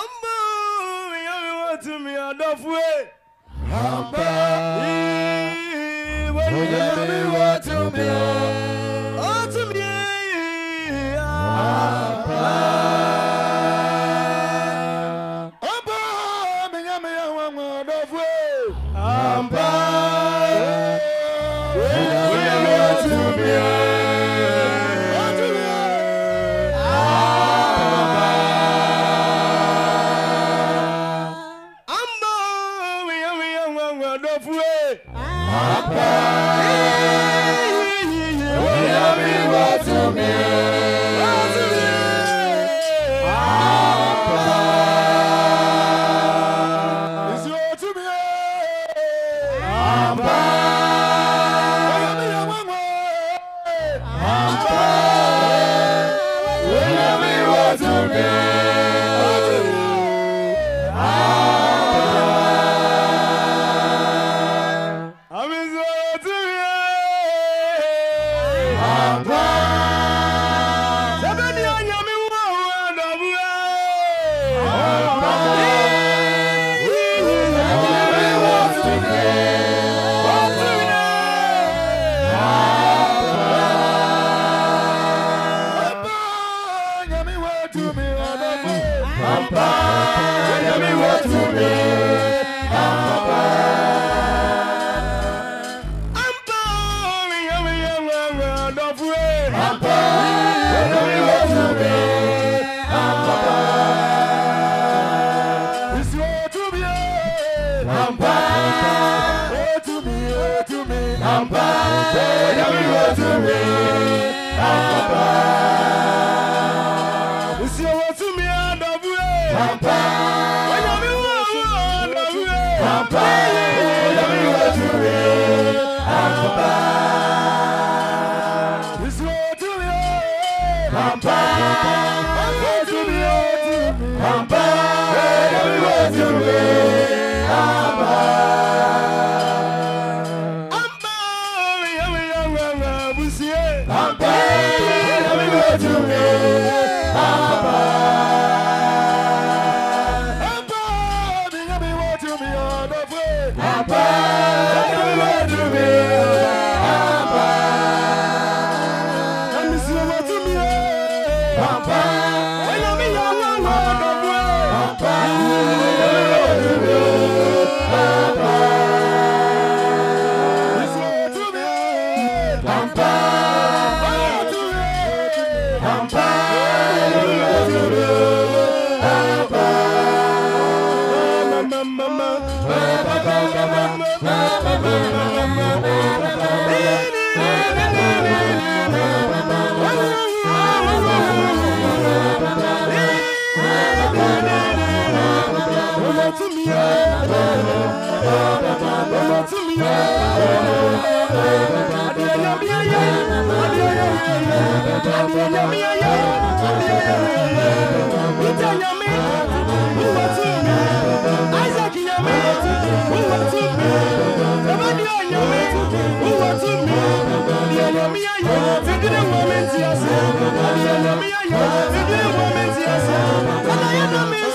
Amba yawatumi adafwe. Amba yawatumi adafwe. Amba yawatumi adafwe. Amba Onyame watumi Amba Amba Amba Onyame watumi Amba Isi watumi Amba Watumi watumi Amba Onyame watumi Amba Isaac didn't want me to say. The Yami, you didn't want me to say. And I am the miss.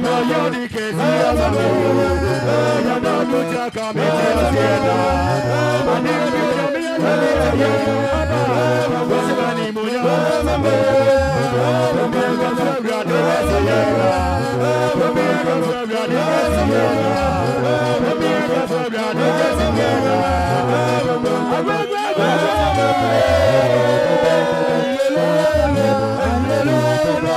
Oh,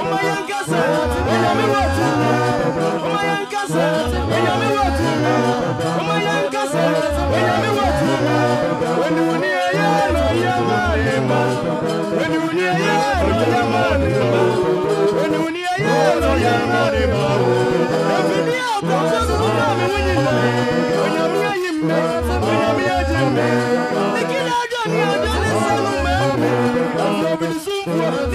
Ọmọ yẹn ń kẹsẹ̀, ẹ̀yọ́ mi wọ̀ tún.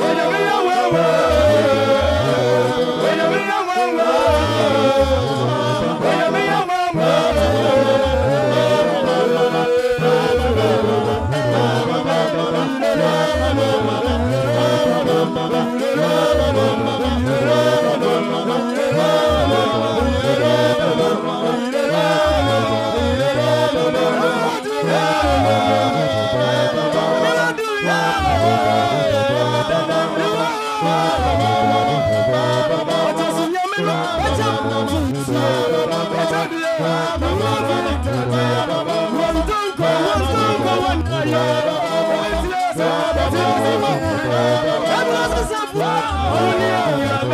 Wait a minute.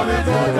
Hallelujah,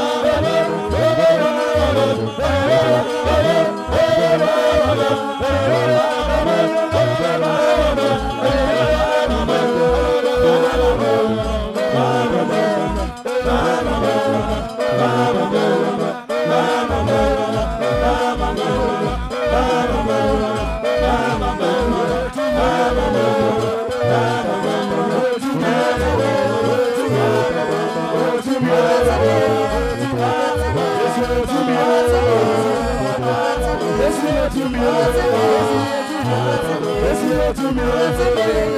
humility